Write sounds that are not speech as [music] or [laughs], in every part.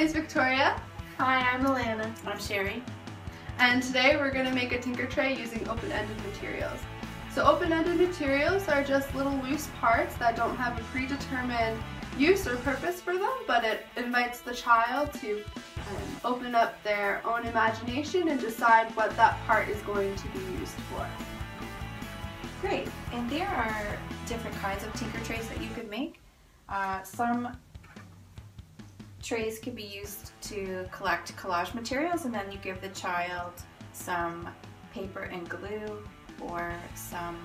name's Victoria. Hi, I'm Alana. I'm Sherry. And today we're going to make a tinker tray using open-ended materials. So open-ended materials are just little loose parts that don't have a predetermined use or purpose for them, but it invites the child to um, open up their own imagination and decide what that part is going to be used for. Great. And there are different kinds of tinker trays that you could make. Uh, some trays can be used to collect collage materials and then you give the child some paper and glue or some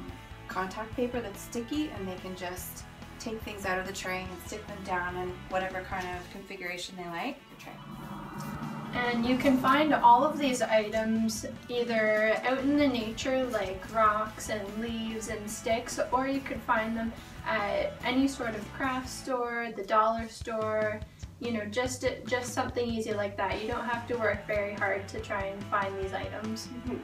contact paper that's sticky and they can just take things out of the tray and stick them down in whatever kind of configuration they like. And you can find all of these items either out in the nature like rocks and leaves and sticks or you could find them at any sort of craft store, the dollar store, you know, just just something easy like that. You don't have to work very hard to try and find these items. Mm-hmm.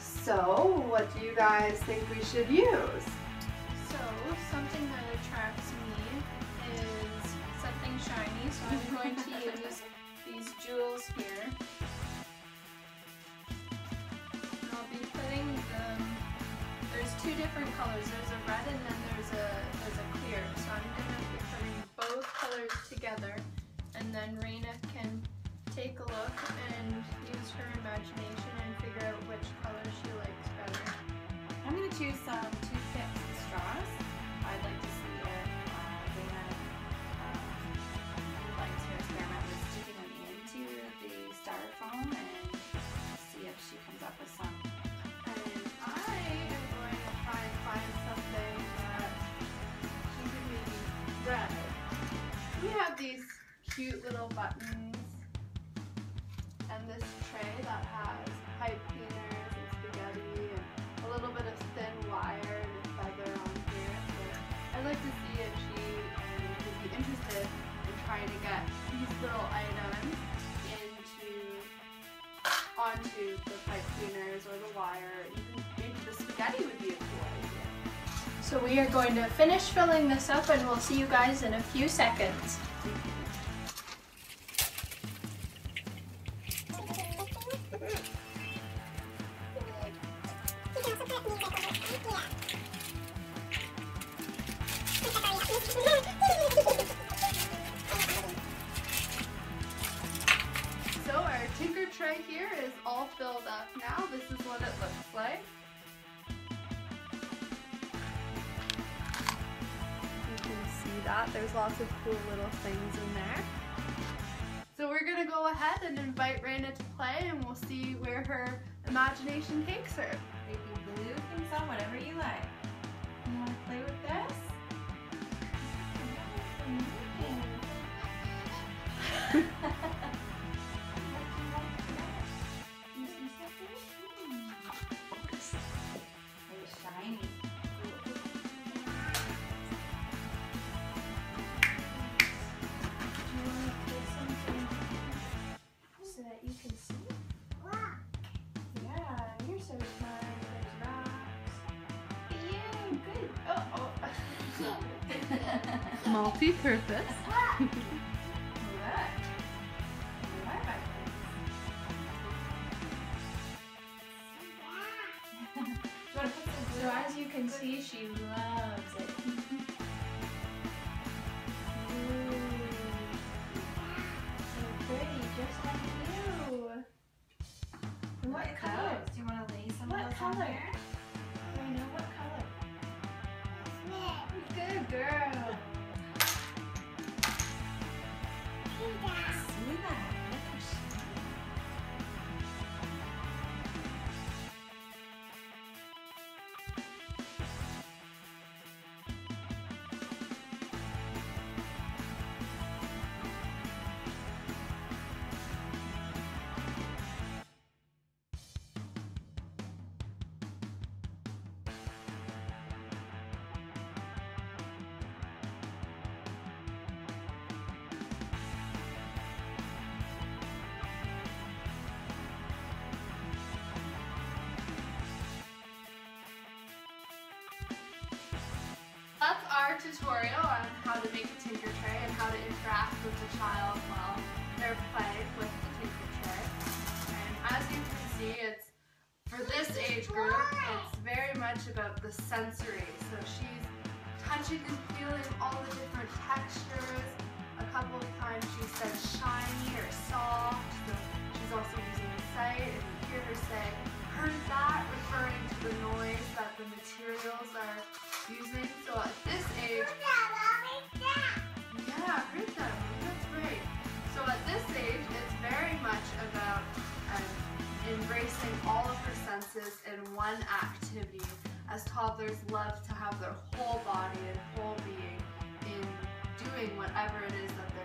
So, what do you guys think we should use? So, something that attracts me is something shiny, so I'm going to [laughs] use these jewels here. And I'll be putting them, there's two different colors, there's a red and together and then Raina can take a look and use her imagination and figure out which color she likes better. I'm going to choose some toothpicks and straws. I'd like to see if uh, Dana uh, would like to experiment with sticking them into the styrofoam and see if she comes up with some. Cute little buttons and this tray that has pipe cleaners and spaghetti and a little bit of thin wire and a feather on here. So I'd like to see if she would be interested in trying to get these little items into onto the pipe cleaners or the wire. Even maybe the spaghetti would be a cool idea. So we are going to finish filling this up and we'll see you guys in a few seconds. So our tinker tray here is all filled up now. This is what it looks like. You can see that. There's lots of cool little things in there. So we're gonna go ahead and invite Raina to play and we'll see where her imagination takes her. Glue [laughs] So as you can see, she loves it. Ooh. So pretty, just like you. And what color? Do you want to lay some What of those on color? here? Raina, what color? Good girl. Tutorial on how to make a tinker tray and how to interact with the child while they're playing with the tinker tray. And as you can see, it's for this age group, it's very much about the sensory. So she's touching and feeling all the different textures. A couple of times she said shiny or soft. So she's also using sight and you hear her say, heard that, referring to the noise that the materials are using. So at this one activity. As toddlers love to have their whole body and whole being in doing whatever it is that they're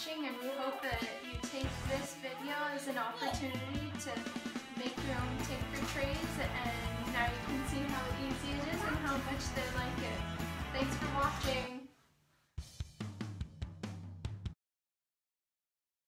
watching and we hope that you take this video as an opportunity to make your own tinker trays and now you can see how easy it is and how much they like it. Thanks for watching.